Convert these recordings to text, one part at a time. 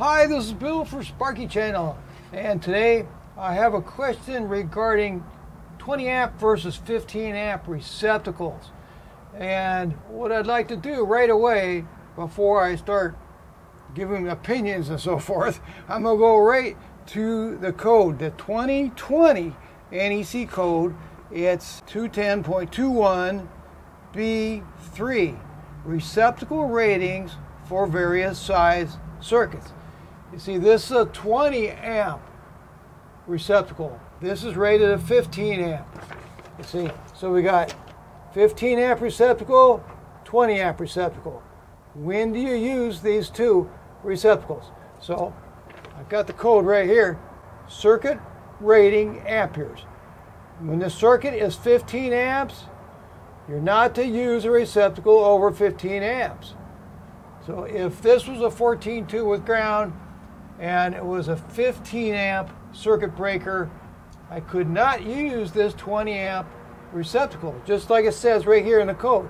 Hi, this is Bill for Sparky Channel, and today I have a question regarding 20 amp versus 15 amp receptacles. And what I'd like to do right away before I start giving opinions and so forth, I'm going to go right to the code, the 2020 NEC code. It's 210.21B3, receptacle ratings for various size circuits. You see, this is a 20 amp receptacle. This is rated at 15 amp. You see, so we got 15 amp receptacle, 20 amp receptacle. When do you use these two receptacles? So I've got the code right here. Circuit rating amperes. When the circuit is 15 amps, you're not to use a receptacle over 15 amps. So if this was a 14.2 with ground and it was a 15 amp circuit breaker, I could not use this 20 amp receptacle, just like it says right here in the code.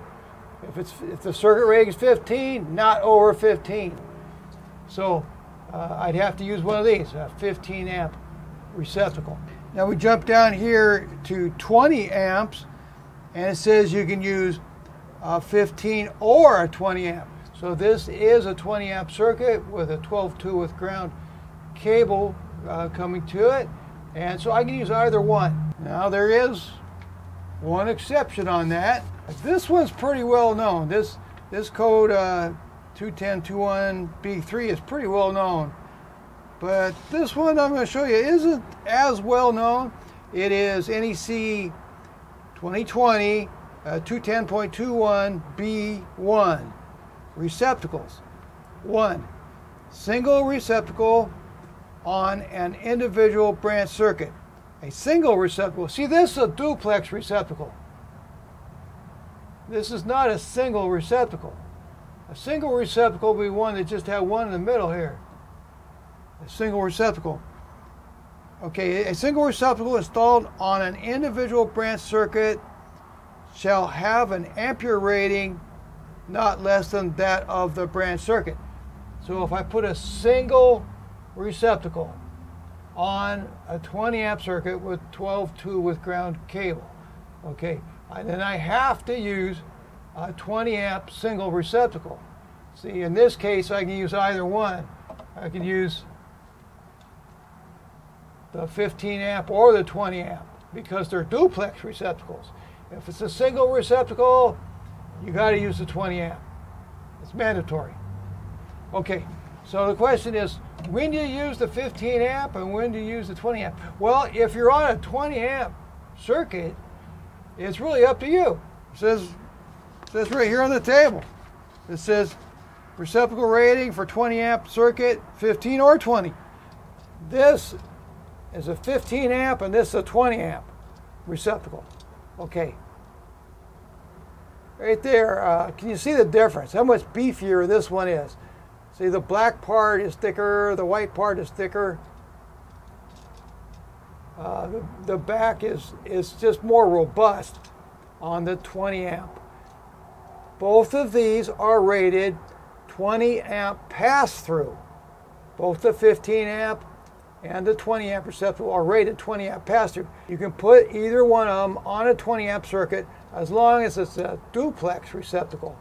If, it's, if the circuit rating is 15, not over 15. So uh, I'd have to use one of these, a 15 amp receptacle. Now we jump down here to 20 amps, and it says you can use a 15 or a 20 amp. So this is a 20 amp circuit with a 12-2 with ground cable uh, coming to it. And so I can use either one. Now there is one exception on that. This one's pretty well known. This, this code uh, 21021B3 is pretty well known. But this one I'm going to show you isn't as well known. It is NEC 2020 uh, 210.21B1 receptacles. One, single receptacle on an individual branch circuit. A single receptacle. See, this is a duplex receptacle. This is not a single receptacle. A single receptacle would be one that just had one in the middle here. A single receptacle. Okay, a single receptacle installed on an individual branch circuit shall have an ampere rating not less than that of the branch circuit. So if I put a single receptacle on a 20 amp circuit with 12-2 with ground cable, okay, and then I have to use a 20 amp single receptacle. See, in this case, I can use either one. I can use the 15 amp or the 20 amp because they're duplex receptacles. If it's a single receptacle, you got to use the 20 amp. It's mandatory. Okay, so the question is, when do you use the 15 amp and when do you use the 20 amp? Well, if you're on a 20 amp circuit, it's really up to you. It says, it says right here on the table. It says receptacle rating for 20 amp circuit, 15 or 20. This is a 15 amp and this is a 20 amp receptacle. Okay, right there, uh, can you see the difference? How much beefier this one is? See, the black part is thicker, the white part is thicker. Uh, the, the back is, is just more robust on the 20 amp. Both of these are rated 20 amp pass through. Both the 15 amp and the 20 amp receptacle are rated 20 amp pass through. You can put either one of them on a 20 amp circuit as long as it's a duplex receptacle.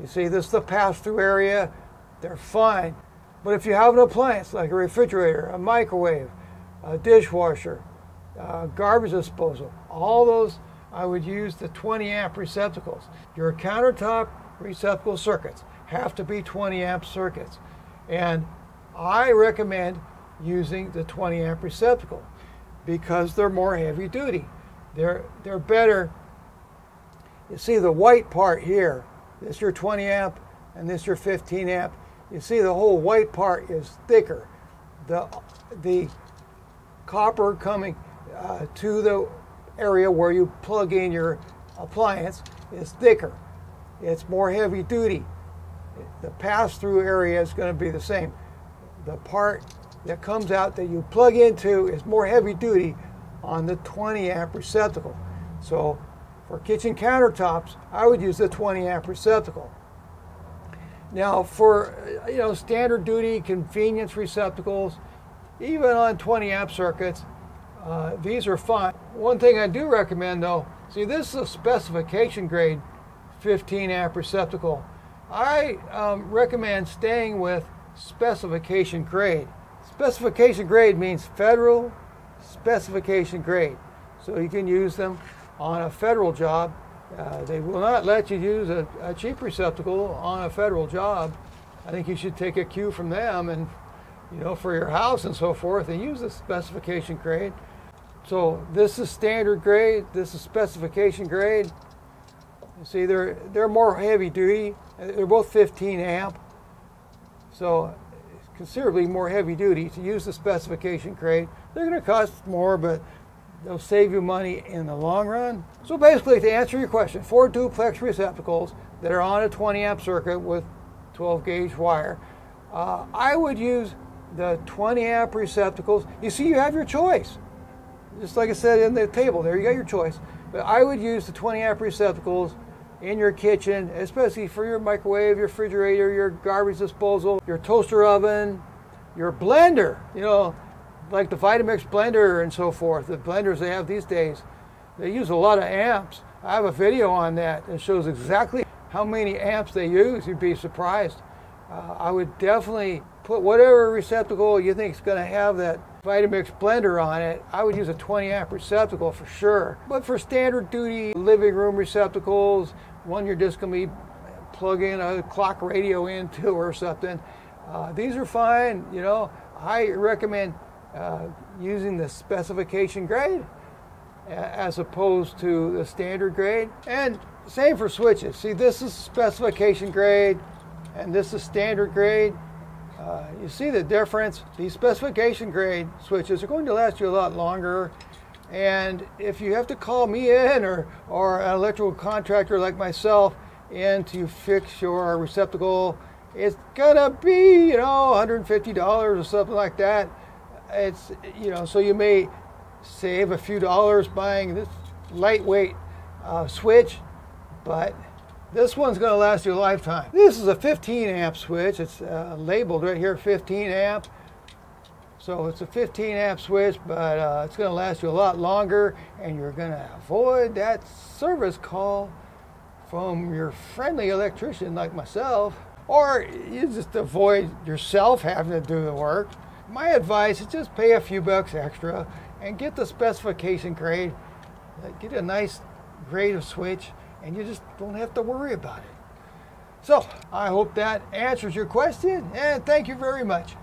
You see, this is the pass-through area, they're fine. But if you have an appliance like a refrigerator, a microwave, a dishwasher, a garbage disposal, all those, I would use the 20 amp receptacles. Your countertop receptacle circuits have to be 20 amp circuits. And I recommend using the 20 amp receptacle because they're more heavy duty. They're, they're better you see the white part here, this your 20 amp and this your 15 amp. You see the whole white part is thicker. The, the copper coming uh, to the area where you plug in your appliance is thicker. It's more heavy duty. The pass-through area is going to be the same. The part that comes out that you plug into is more heavy duty on the 20 amp receptacle. So for kitchen countertops, I would use the 20 amp receptacle. Now, for uh, you know standard duty convenience receptacles, even on 20 amp circuits, uh, these are fine. One thing I do recommend though, see this is a specification grade 15 amp receptacle. I um, recommend staying with specification grade. Specification grade means federal specification grade. So you can use them on a federal job. Uh, they will not let you use a, a cheap receptacle on a federal job. I think you should take a cue from them and, you know, for your house and so forth and use the specification grade. So this is standard grade, this is specification grade. You see, they're, they're more heavy duty. They're both 15 amp. So considerably more heavy duty to use the specification grade. They're going to cost more, but they'll save you money in the long run. So basically, to answer your question, for duplex receptacles that are on a 20 amp circuit with 12 gauge wire, uh, I would use the 20 amp receptacles. You see, you have your choice. Just like I said in the table there, you got your choice. But I would use the 20 amp receptacles in your kitchen, especially for your microwave, your refrigerator, your garbage disposal, your toaster oven, your blender, you know, like the Vitamix blender and so forth, the blenders they have these days, they use a lot of amps. I have a video on that that shows exactly how many amps they use. You'd be surprised. Uh, I would definitely put whatever receptacle you think is going to have that Vitamix blender on it, I would use a 20 amp receptacle for sure. But for standard duty living room receptacles, one you're just going to be plugging a clock radio into or something, uh, these are fine. You know, I recommend uh, using the specification grade as opposed to the standard grade. And same for switches. See, this is specification grade and this is standard grade. Uh, you see the difference. These specification grade switches are going to last you a lot longer. And if you have to call me in or, or an electrical contractor like myself in to fix your receptacle, it's gonna be, you know, $150 or something like that. It's, you know, so you may save a few dollars buying this lightweight uh, switch, but this one's going to last you a lifetime. This is a 15 amp switch. It's uh, labeled right here 15 amp. So it's a 15 amp switch, but uh, it's going to last you a lot longer and you're going to avoid that service call from your friendly electrician like myself, or you just avoid yourself having to do the work. My advice is just pay a few bucks extra and get the specification grade. Uh, get a nice grade of switch and you just don't have to worry about it. So I hope that answers your question, and thank you very much.